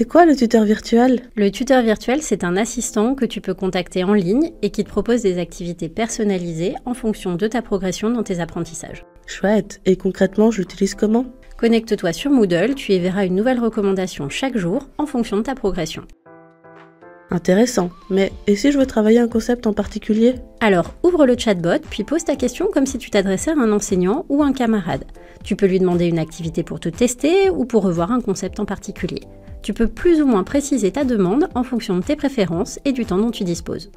C'est quoi le tuteur virtuel? Le tuteur virtuel, c'est un assistant que tu peux contacter en ligne et qui te propose des activités personnalisées en fonction de ta progression dans tes apprentissages. Chouette. Et concrètement, je l'utilise comment? Connecte-toi sur Moodle, tu y verras une nouvelle recommandation chaque jour en fonction de ta progression. Intéressant. Mais et si je veux travailler un concept en particulier? Alors, ouvre le chatbot, puis pose ta question comme si tu t'adressais à un enseignant ou un camarade. Tu peux lui demander une activité pour te tester ou pour revoir un concept en particulier tu peux plus ou moins préciser ta demande en fonction de tes préférences et du temps dont tu disposes.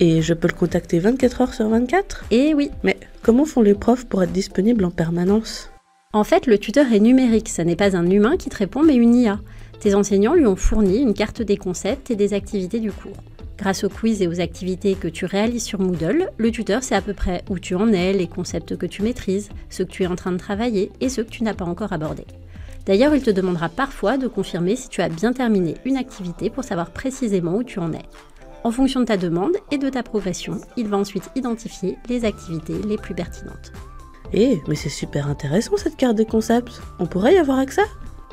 Et je peux le contacter 24 heures sur 24 Eh oui. Mais comment font les profs pour être disponibles en permanence? En fait, le tuteur est numérique, ce n'est pas un humain qui te répond mais une IA. Tes enseignants lui ont fourni une carte des concepts et des activités du cours. Grâce aux quiz et aux activités que tu réalises sur Moodle, le tuteur sait à peu près où tu en es, les concepts que tu maîtrises, ceux que tu es en train de travailler et ceux que tu n'as pas encore abordés. D'ailleurs, il te demandera parfois de confirmer si tu as bien terminé une activité pour savoir précisément où tu en es. En fonction de ta demande et de ta progression, il va ensuite identifier les activités les plus pertinentes. Eh, mais c'est super intéressant cette carte des concepts. On pourrait y avoir accès?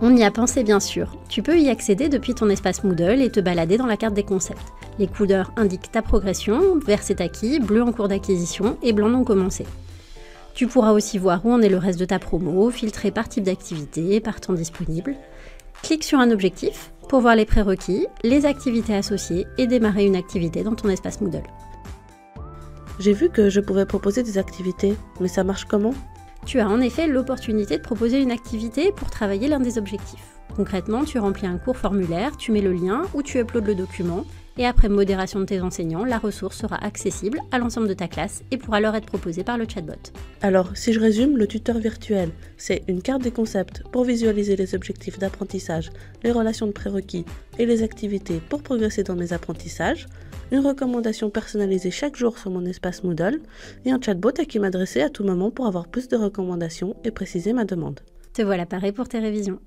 On y a pensé bien sûr. Tu peux y accéder depuis ton espace Moodle et te balader dans la carte des concepts. Les couleurs indiquent ta progression, vert c'est acquis, bleu en cours d'acquisition et blanc non commencé. Tu pourras aussi voir où en est le reste de ta promo, filtrer par type d'activité, par temps disponible. Clique sur un objectif pour voir les prérequis, les activités associées et démarrer une activité dans ton espace Moodle. J'ai vu que je pouvais proposer des activités, mais ça marche comment? Tu as en effet l'opportunité de proposer une activité pour travailler l'un des objectifs. Concrètement, tu remplis un court formulaire, tu mets le lien ou tu uploades le document et après modération de tes enseignants, la ressource sera accessible à l'ensemble de ta classe et pourra alors être proposée par le chatbot. Alors, si je résume, le tuteur virtuel, c'est une carte des concepts pour visualiser les objectifs d'apprentissage, les relations de prérequis et les activités pour progresser dans mes apprentissages, une recommandation personnalisée chaque jour sur mon espace Moodle et un chatbot à qui m'adresser à tout moment pour avoir plus de recommandations et préciser ma demande. Te voilà paré pour tes révisions.